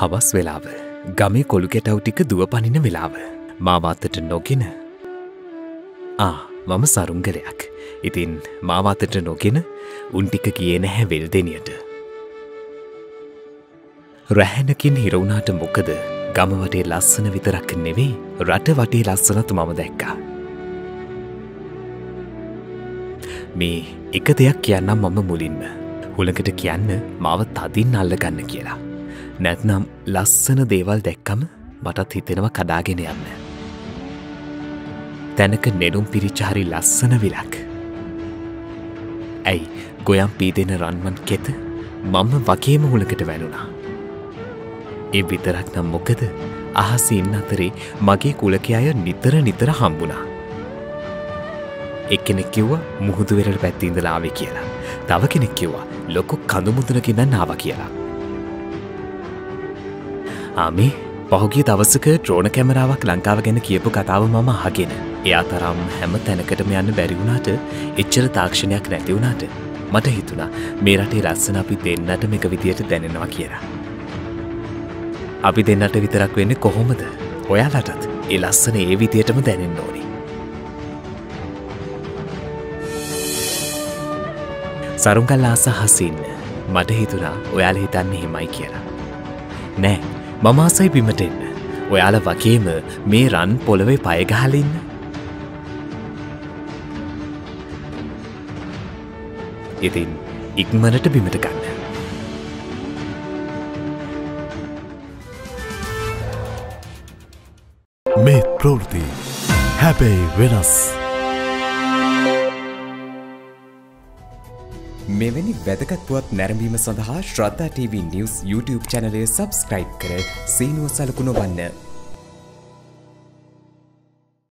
හවස් වෙලාව. ගමේ කොළු කෙටව් ටික දුව පනින වෙලාව. මාවාතට නොගෙන ආ මම සරුංගලයක්. ඉතින් මාවාතට නොගෙන උන්ටික කියේ නැහැ වෙල්දෙනියට රැහැනකින් හිරවුනාට මොකද? ගම වටේ ලස්සන විතරක් නෙවෙයි රට වටේ ලස්සනතු මම දැක්කා. මේ එක දෙයක් කියන්නම් මම මුලින්ම. හුළඟට කියන්න මාව තදින් අල්ලගන්න කියලා. නැත්නම් ලස්සන දේවල් දැක්කම මටත් හිතෙනවා කඩාගෙන යන්න. තැනක නෙඩුම් පිරිචාරි ලස්සන විලක්. ඇයි ගොයම් පීදෙන රන්මන් කෙත මම වගේම හුලකට වැලුණා. ඒ විතරක් නම් මොකද අහසින්න අතරේ මගේ කුලක අය නිතර නිතර හම්බුණා. එක්කෙනෙක් කිව්ව මුහුදු වෙරට පැත්තිඉඳලාවේ කියලා. තව කෙනෙක් කිව්වා ලොකු කඳුමුදුනකින්න නාව කියලා. ආමේ පහුගේ දවසක ට්‍රෝන කැමරාවක් ලංකාව ගැන කියපු කතාව මම අහගෙන එයා තරම් හැම තැනකටම යන්න බැරිවුණාට එච්චර තාක්ෂණයක් නැතිවුණාට මට හිතුණා මේ රටේ ලස්සන අපි දෙන්නට එක විදියට දැනෙනවා කියලා. අපි දෙන්නට විතරක් වෙන්න කොහොමද ඔයාලටත් ඒ ලස්සන ඒ විදියටම දැනෙන්න ඕනි. සරුංකල් ආස හසින්න මට හිතුනා ඔයාල හිතන්න හෙමයි කියලා. නෑ මමාසයි බිමට එන්න. ඔයාල වගේම මේ රන් පොළොවේ පයගහලින්න. ඉතින් ඉක්මනට බිමට ගන්න. මේ ප්‍රෘති හැබැයි වෙනස්. මෙවැනි වැදගත් පුවත් නැරඹීම සඳහා ශ්‍රද්ධා TV නිවස් YouTube චැනලය සබස්ක්‍රයිබ් කර සීනුව සලකුණ වන්න.